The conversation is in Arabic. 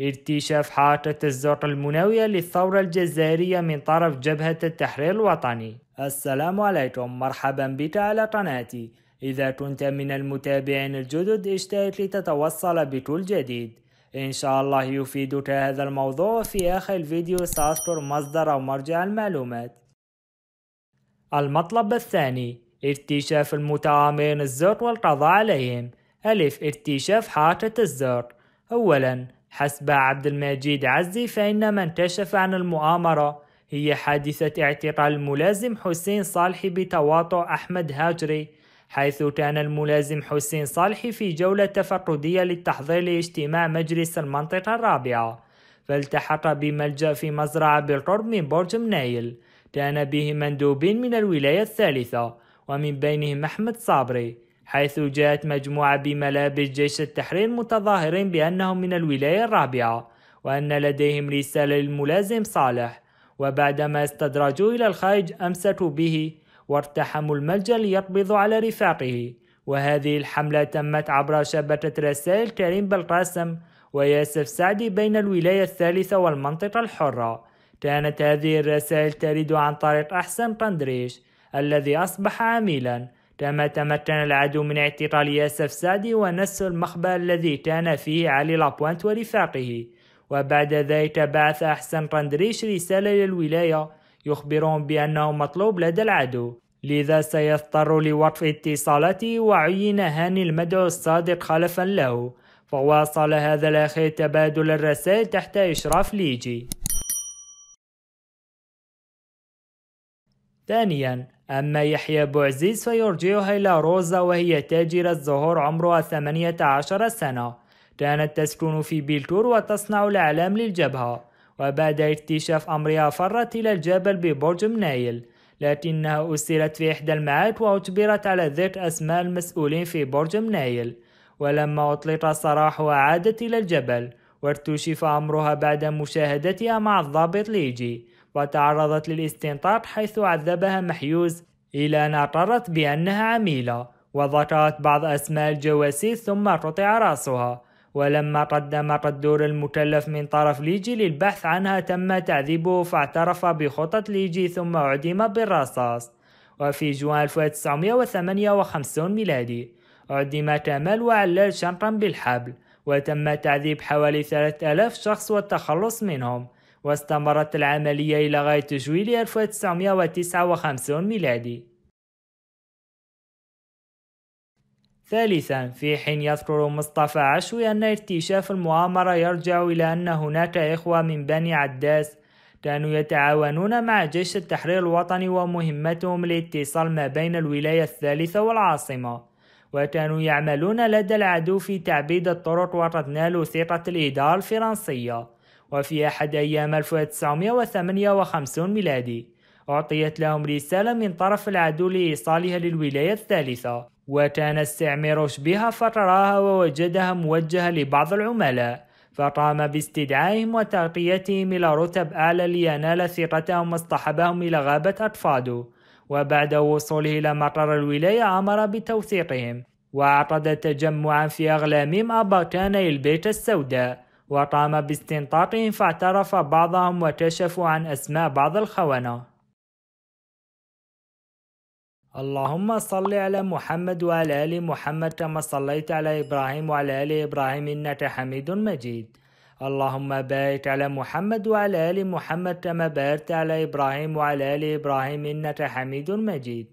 اكتشاف حائط الزرق المناوية للثورة الجزائرية من طرف جبهة التحرير الوطني. السلام عليكم مرحبا بك على قناتي. إذا كنت من المتابعين الجدد اشترك لتتوصل بكل جديد. إن شاء الله يفيدك هذا الموضوع في آخر الفيديو سأذكر مصدر أو مرجع المعلومات. المطلب الثاني اكتشاف المتآمرين الزرق والقضاء عليهم. ألف اكتشاف حائط الزرق. أولا حسب عبد المجيد عزي فإن من كشف عن المؤامرة هي حادثة اعتقال الملازم حسين صالحي بتواطؤ أحمد هاجري حيث كان الملازم حسين صالحي في جولة تفقدية للتحضير لاجتماع مجلس المنطقة الرابعة. فالتحق بملجأ في مزرعة بالقرب من برج منايل. كان به مندوبين من الولاية الثالثة ومن بينهم أحمد صابري. حيث جاءت مجموعة بملابس جيش التحرير متظاهرين بأنهم من الولاية الرابعة وأن لديهم رسالة للملازم صالح. وبعدما استدرجوا إلى الخارج أمسكوا به واقتحموا الملجأ ليقبضوا على رفاقه. وهذه الحملة تمت عبر شبكة رسائل كريم بالقاسم وياسف سعدي بين الولاية الثالثة والمنطقة الحرة. كانت هذه الرسائل ترد عن طريق أحسن قندريش الذي أصبح عميلا. كما تمكن العدو من اعتقال ياسف سعدي ونسل المخبأ الذي كان فيه علي لابوانت ورفاقه. وبعد ذلك بعث أحسن قندريش رسالة للولاية يخبرهم بأنه مطلوب لدى العدو. لذا سيضطر لوقف اتصالاته وعين هاني المدعو الصادق خلفا له. فواصل هذا الأخير تبادل الرسائل تحت إشراف ليجي. ثانيا أما يحيى بوعزيز فيرجعها إلى روزا وهي تاجرة زهور عمرها 18 سنة. كانت تسكن في بيلتور وتصنع الأعلام للجبهة وبعد اكتشاف أمرها فرت إلى الجبل ببرج منايل لكنها أسرت في إحدى المعاد وأجبرت على ذكر أسماء المسؤولين في برج منايل. ولما أطلق سراحها عادت إلى الجبل وارتشف أمرها بعد مشاهدتها مع الضابط ليجي. وتعرضت للاستنطاق حيث عذبها محيوز إلى أن اعترت بأنها عميلة وذكرت بعض أسماء الجواسيس ثم قطع رأسها. ولما قدمت الدور المكلف من طرف ليجي للبحث عنها تم تعذيبه فاعترف بخطط ليجي ثم أعدم بالرصاص. وفي جوان 1958 ميلادي أعدم كمال وعلال شنقا بالحبل وتم تعذيب حوالي 3000 شخص والتخلص منهم. واستمرت العملية إلى غاية جويل 1959 ميلادي. ثالثا في حين يذكر مصطفى عشوي أن اكتشاف المؤامرة يرجع إلى أن هناك إخوة من بني عداس كانوا يتعاونون مع جيش التحرير الوطني ومهمتهم الاتصال ما بين الولاية الثالثة والعاصمة وكانوا يعملون لدى العدو في تعبيد الطرق وقد نالوا ثقة الإدارة الفرنسية. وفي أحد أيام 1958 ميلادي أعطيت لهم رسالة من طرف العدو لإيصالها للولاية الثالثة وكان استعميروش بها فرآها ووجدها موجهة لبعض العملاء فقام باستدعائهم وترقيتهم إلى رتب أعلى لينال ثقتهم واصطحبهم إلى غابة أطفادو وبعد وصوله إلى مقر الولاية أمر بتوثيقهم وعقد تجمعا في أغلامهم أباكاني البيت السوداء. وقام باستنطاقهم فاعترف بعضهم وكشفوا عن أسماء بعض الخونة. اللهم صل على محمد وعلى آل محمد كما صليت على إبراهيم وعلى آل إبراهيم إنك حميد مجيد. اللهم بارك على محمد وعلى آل محمد كما باركت على إبراهيم وعلى آل إبراهيم إنك حميد مجيد.